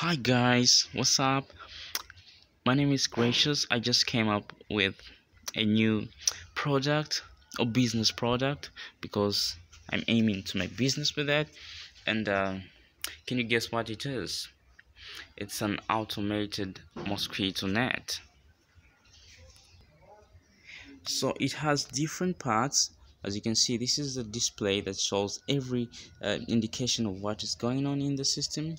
Hi guys, what's up? My name is Gracious. I just came up with a new product or business product because I'm aiming to make business with that. And uh, can you guess what it is? It's an automated mosquito net. So it has different parts as you can see this is the display that shows every uh, indication of what is going on in the system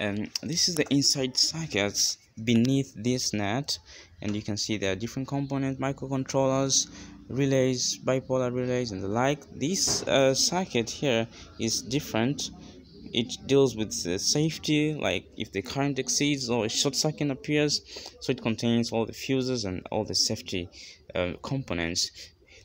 and this is the inside circuits beneath this net and you can see there are different components microcontrollers relays bipolar relays and the like. This uh, circuit here is different. It deals with the safety like if the current exceeds or a short circuit appears so it contains all the fuses and all the safety uh, components.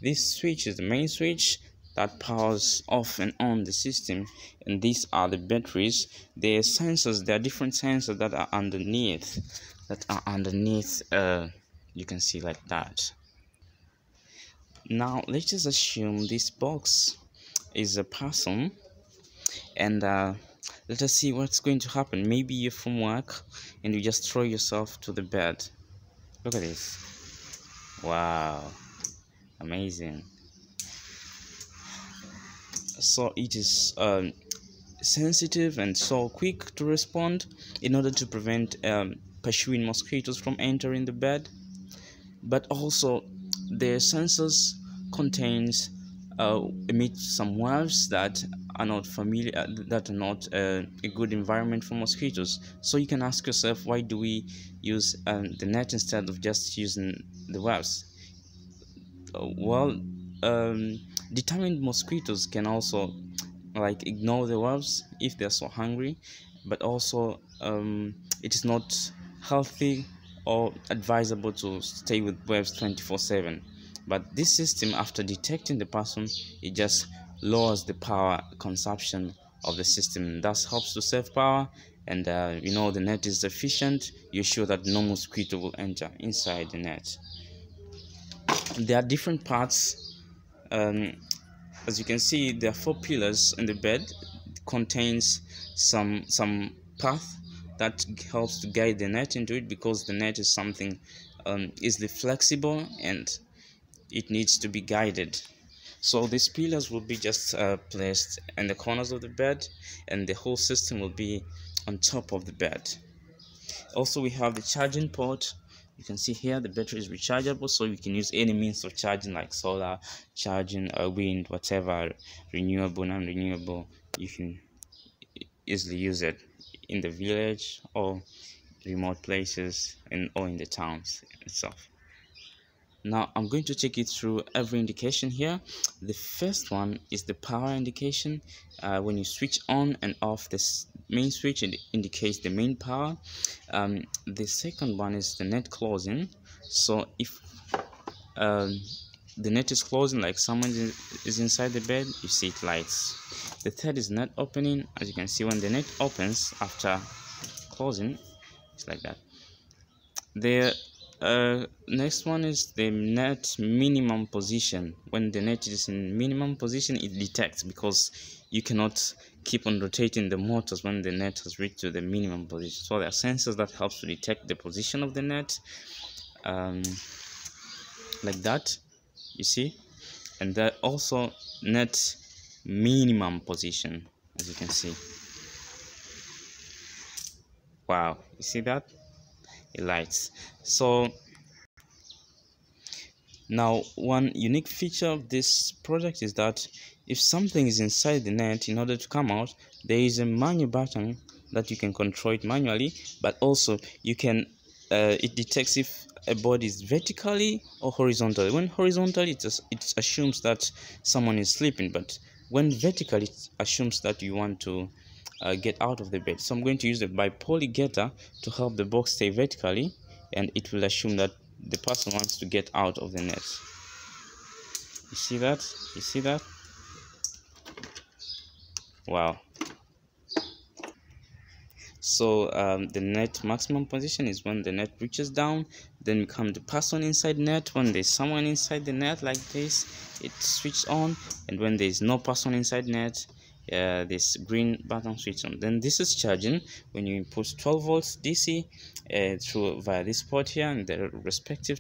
This switch is the main switch that powers off and on the system and these are the batteries. There are sensors there are different sensors that are underneath that are underneath uh you can see like that. Now let's just assume this box is a person and uh let us see what's going to happen. Maybe you're from work and you just throw yourself to the bed. Look at this. Wow. Amazing so it is um, sensitive and so quick to respond in order to prevent um, pursuing mosquitoes from entering the bed. But also the sensors contains uh, emit some waves that are not familiar that are not uh, a good environment for mosquitoes. So you can ask yourself why do we use um, the net instead of just using the waves? Uh, well um, determined mosquitoes can also like ignore the waves if they're so hungry but also um, it is not healthy or advisable to stay with waves 24 7 but this system after detecting the person it just lowers the power consumption of the system thus helps to save power and uh, you know the net is efficient you're sure that no mosquito will enter inside the net. There are different parts um, as you can see there are four pillars in the bed. It contains some some path that helps to guide the net into it because the net is something um, easily flexible and it needs to be guided. So these pillars will be just uh, placed in the corners of the bed and the whole system will be on top of the bed. Also we have the charging port you can see here the battery is rechargeable so you can use any means of charging like solar charging or wind whatever renewable non-renewable you can easily use it in the village or remote places and or in the towns itself now i'm going to take you through every indication here. The first one is the power indication. Uh, when you switch on and off this main switch it indicates the main power. Um, the second one is the net closing. So if um, the net is closing like someone is inside the bed you see it lights. The third is net opening. As you can see when the net opens after closing it's like that. The uh, next one is the net minimum position. When the net is in minimum position it detects because you cannot keep on rotating the motors when the net has reached to the minimum position. So there are sensors that helps to detect the position of the net um, like that you see? And that also net minimum position as you can see. Wow you see that lights. So now one unique feature of this product is that if something is inside the net in order to come out there is a manual button that you can control it manually but also you can uh, it detects if a body is vertically or horizontally when horizontally it, just, it assumes that someone is sleeping but when vertically it assumes that you want to uh, get out of the bed. So i'm going to use the bipolar getter to help the box stay vertically and it will assume that the person wants to get out of the net. You see that? You see that? Wow. So um, the net maximum position is when the net reaches down then we come the person inside net. When there's someone inside the net like this it switches on and when there's no person inside net uh, this green button switch on. Then this is charging when you input 12 volts dc uh, through via this port here and the respective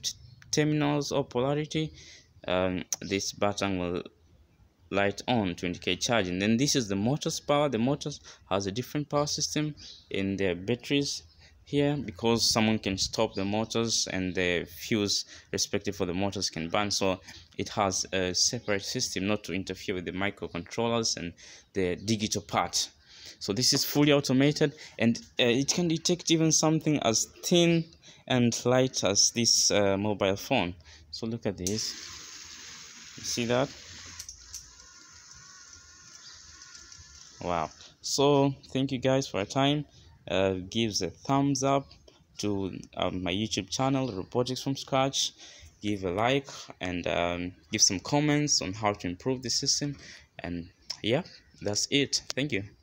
terminals or polarity um, this button will light on to indicate charging. Then this is the motor's power. The motor has a different power system in their batteries here because someone can stop the motors and the fuse respective for the motors can burn. So it has a separate system not to interfere with the microcontrollers and the digital part. So this is fully automated and uh, it can detect even something as thin and light as this uh, mobile phone. So look at this. You see that? Wow. So thank you guys for your time uh, gives a thumbs up to um, my youtube channel robotics from scratch. Give a like and um, give some comments on how to improve the system. And yeah that's it. Thank you